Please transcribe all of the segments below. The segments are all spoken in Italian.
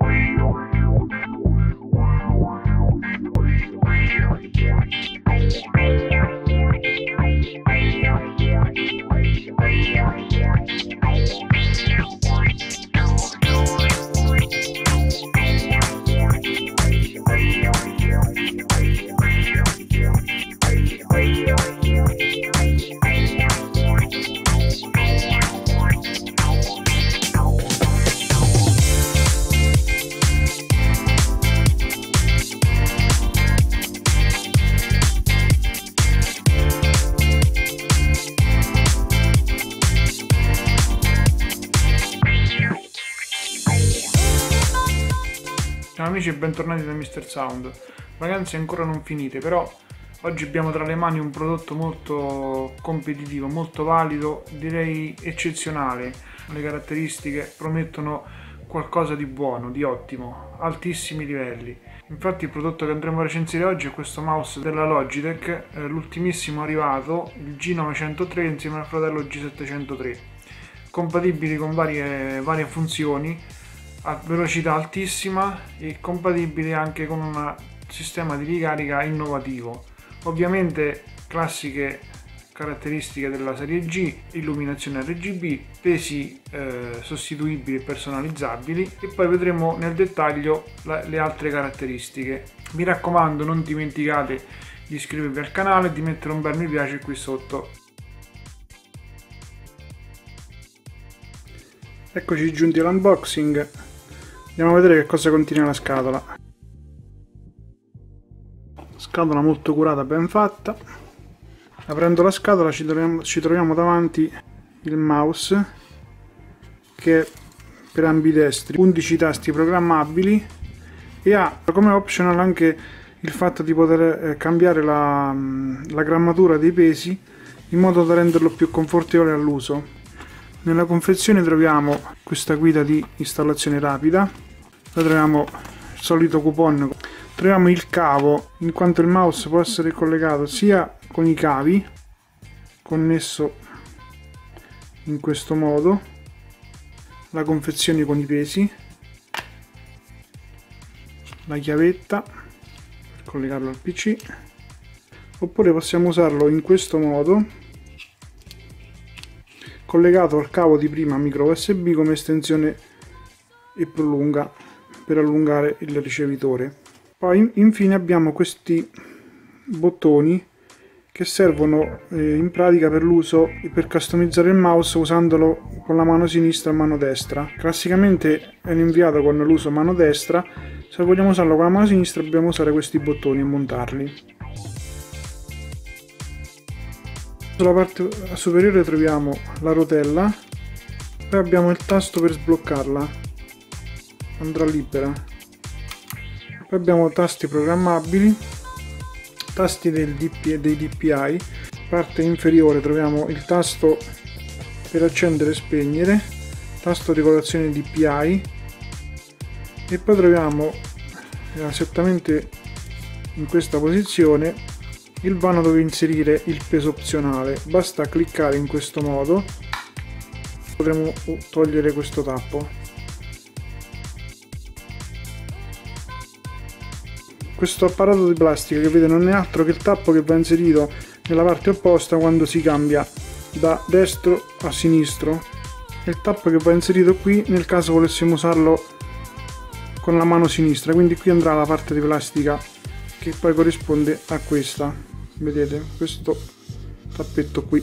we Ciao amici e bentornati da Mr. Sound. Vacanze ancora non finite, però oggi abbiamo tra le mani un prodotto molto competitivo, molto valido, direi eccezionale. Le caratteristiche promettono qualcosa di buono, di ottimo, altissimi livelli. Infatti il prodotto che andremo a recensire oggi è questo mouse della Logitech, eh, l'ultimissimo arrivato, il G903 insieme al fratello G703, compatibili con varie, varie funzioni a velocità altissima e compatibili anche con un sistema di ricarica innovativo. Ovviamente classiche caratteristiche della serie G, illuminazione RGB, pesi eh, sostituibili e personalizzabili e poi vedremo nel dettaglio la, le altre caratteristiche. Mi raccomando non dimenticate di iscrivervi al canale e di mettere un bel mi piace qui sotto. Eccoci giunti all'unboxing Andiamo a vedere che cosa contiene la scatola. Scatola molto curata, ben fatta. Aprendo la scatola ci troviamo, ci troviamo davanti il mouse che è per ambidestri, 11 tasti programmabili e ha come optional anche il fatto di poter eh, cambiare la, la grammatura dei pesi in modo da renderlo più confortevole all'uso. Nella confezione troviamo questa guida di installazione rapida, poi troviamo il solito coupon, troviamo il cavo in quanto il mouse può essere collegato sia con i cavi, connesso in questo modo, la confezione con i pesi, la chiavetta per collegarlo al PC, oppure possiamo usarlo in questo modo collegato al cavo di prima micro USB come estensione e prolunga per allungare il ricevitore. Poi infine abbiamo questi bottoni che servono eh, in pratica per l'uso per customizzare il mouse usandolo con la mano sinistra e mano destra. Classicamente è inviato con l'uso mano destra. Se vogliamo usarlo con la mano sinistra dobbiamo usare questi bottoni e montarli. Sulla parte superiore troviamo la rotella, poi abbiamo il tasto per sbloccarla, andrà libera. Poi abbiamo tasti programmabili, tasti del DP, dei DPI, parte inferiore troviamo il tasto per accendere e spegnere, tasto regolazione DPI e poi troviamo esattamente in questa posizione il vano dove inserire il peso opzionale. Basta cliccare in questo modo. Potremo togliere questo tappo questo apparato di plastica che vedete non è altro che il tappo che va inserito nella parte opposta quando si cambia da destro a sinistro. Il tappo che va inserito qui nel caso volessimo usarlo con la mano sinistra. Quindi qui andrà la parte di plastica che poi corrisponde a questa. Vedete questo tappetto qui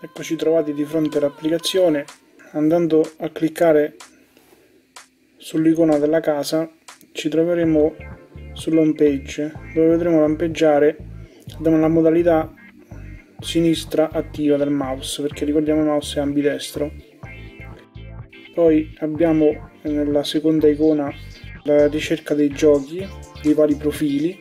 Eccoci trovati di fronte all'applicazione. Andando a cliccare sull'icona della casa ci troveremo sull'home page dove vedremo lampeggiare la modalità sinistra attiva del mouse perché ricordiamo il mouse è ambidestro. Poi abbiamo nella seconda icona la ricerca dei giochi dei vari profili.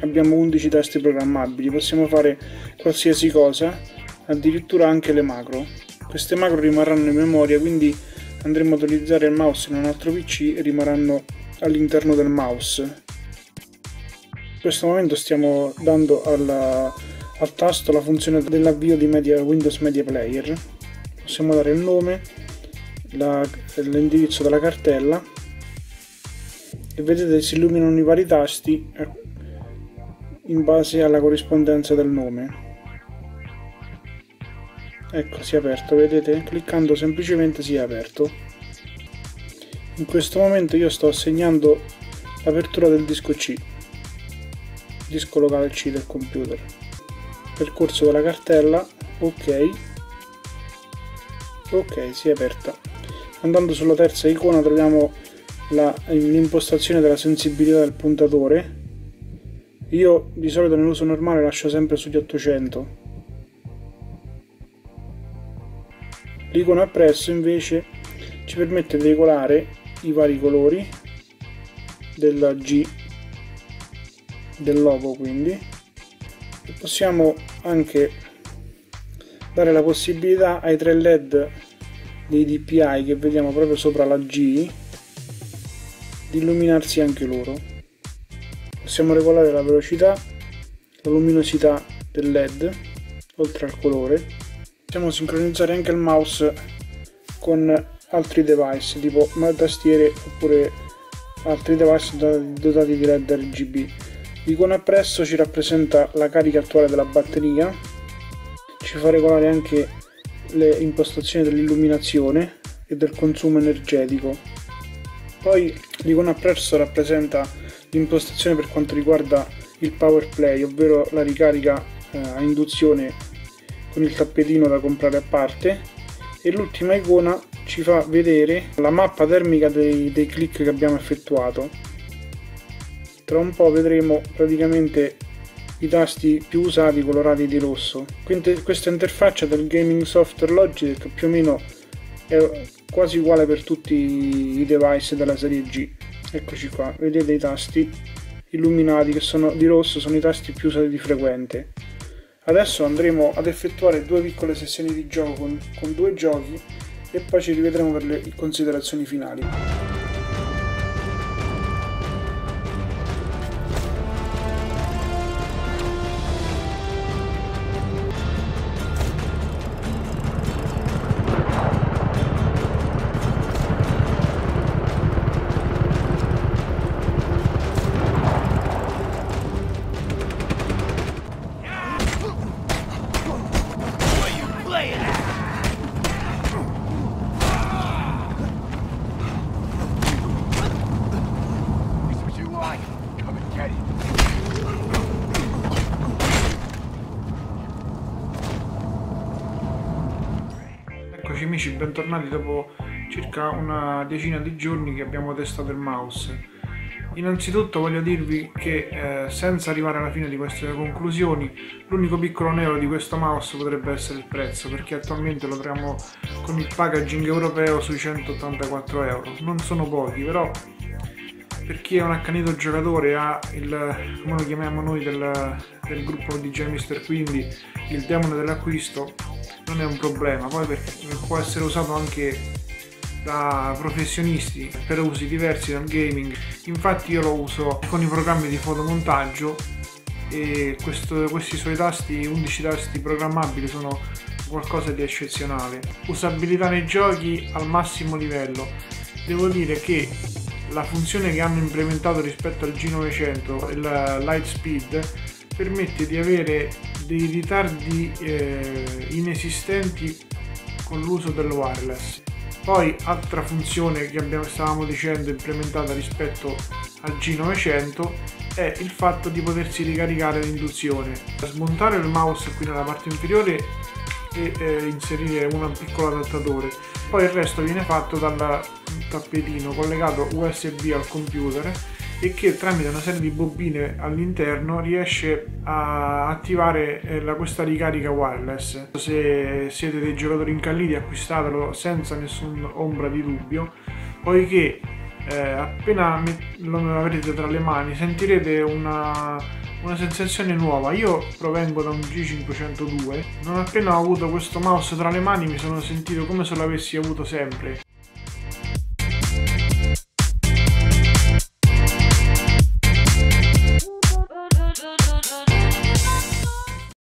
Abbiamo 11 tasti programmabili possiamo fare qualsiasi cosa addirittura anche le macro. Queste macro rimarranno in memoria quindi andremo ad utilizzare il mouse in un altro pc e rimarranno all'interno del mouse. In questo momento stiamo dando alla, al tasto la funzione dell'avvio di media, Windows Media Player. Possiamo dare il nome l'indirizzo della cartella. E vedete si illuminano i vari tasti eh, in base alla corrispondenza del nome ecco si è aperto vedete? Cliccando semplicemente si è aperto. In questo momento io sto assegnando l'apertura del disco C disco locale C del computer. Percorso della cartella ok. Ok si è aperta. Andando sulla terza icona troviamo l'impostazione della sensibilità del puntatore. Io di solito nell'uso normale lascio sempre sugli 800 l'icona appresso invece ci permette di regolare i vari colori della G del logo quindi. E possiamo anche dare la possibilità ai tre led dei DPI che vediamo proprio sopra la G di illuminarsi anche loro. Possiamo regolare la velocità la luminosità del led oltre al colore possiamo sincronizzare anche il mouse con altri device tipo tastiere oppure altri device dotati di led RGB l'icona appresso ci rappresenta la carica attuale della batteria ci fa regolare anche le impostazioni dell'illuminazione e del consumo energetico. Poi l'icona presso rappresenta l'impostazione per quanto riguarda il power play, ovvero la ricarica eh, a induzione con il tappetino da comprare a parte e l'ultima icona ci fa vedere la mappa termica dei, dei click che abbiamo effettuato. Tra un po' vedremo praticamente i tasti più usati colorati di rosso. Quindi questa interfaccia del gaming software Logitech più o meno è quasi uguale per tutti i device della serie G. Eccoci qua, vedete i tasti illuminati che sono di rosso, sono i tasti più usati di frequente. Adesso andremo ad effettuare due piccole sessioni di gioco con, con due giochi e poi ci rivedremo per le considerazioni finali. Eccoci amici, bentornati dopo circa una decina di giorni che abbiamo testato il mouse. Innanzitutto voglio dirvi che eh, senza arrivare alla fine di queste conclusioni, l'unico piccolo nero di questo mouse potrebbe essere il prezzo, perché attualmente lo troviamo con il packaging europeo sui 184 euro. Non sono pochi, però per chi è un accanito giocatore ha il, come lo chiamiamo noi del, del gruppo DJ Mister quindi il demone dell'acquisto non è un problema, poi perché può essere usato anche da professionisti per usi diversi dal gaming, infatti io lo uso con i programmi di fotomontaggio e questo, questi suoi tasti, 11 tasti programmabili sono qualcosa di eccezionale. Usabilità nei giochi al massimo livello. Devo dire che la funzione che hanno implementato rispetto al G900, il Light Speed, permette di avere dei ritardi eh, inesistenti con l'uso del wireless. Poi altra funzione che abbiamo, stavamo dicendo implementata rispetto al G900 è il fatto di potersi ricaricare l'induzione. Smontare il mouse qui nella parte inferiore e eh, inserire un piccolo adattatore. Poi il resto viene fatto dal tappetino collegato USB al computer e che tramite una serie di bobine all'interno riesce a attivare eh, la, questa ricarica wireless. Se siete dei giocatori incalliti acquistatelo senza nessuna ombra di dubbio, poiché eh, appena lo avrete tra le mani sentirete una, una sensazione nuova. Io provengo da un G502, non appena ho avuto questo mouse tra le mani mi sono sentito come se l'avessi avuto sempre.